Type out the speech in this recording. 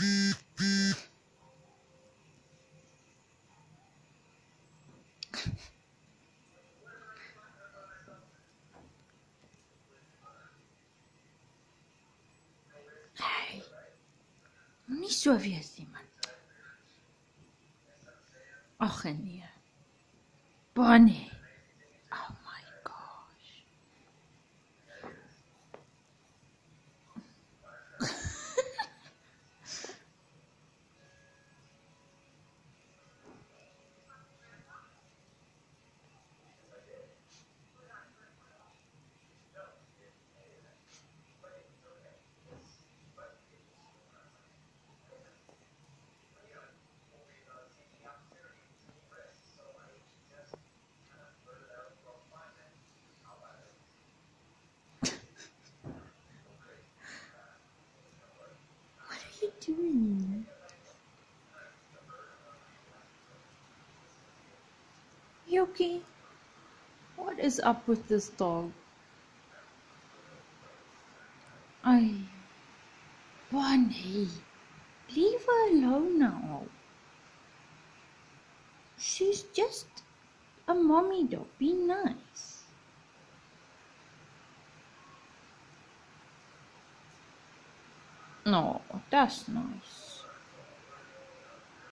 Ai, nie so wees nie man. Ag nee. Bonnie. Doing? Yuki, what is up with this dog? I. Bonnie, leave her alone now. She's just a mommy dog. Be nice. No, that's nice.